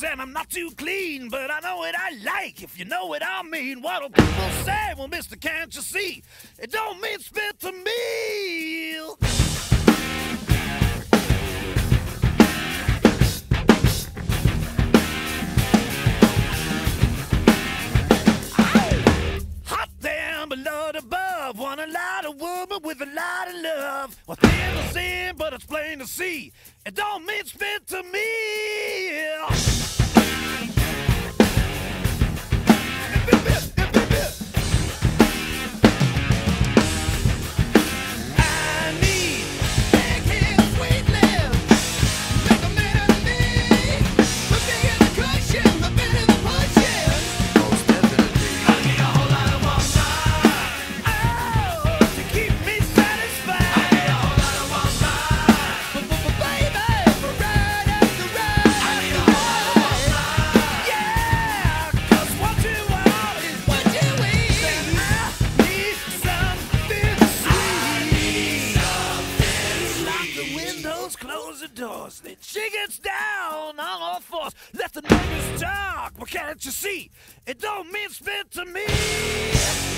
clothes and I'm not too clean, but I know what I like, if you know what I mean. What'll people say? Well, mister, can't you see? It don't mean spit to me. Above. Want a lot of woman with a lot of love. Well, thin to sin, but it's plain to see. It don't mean spit to me. I Then she gets down on all fours. Let the neighbors talk, but can't you see? It don't mean spit to me.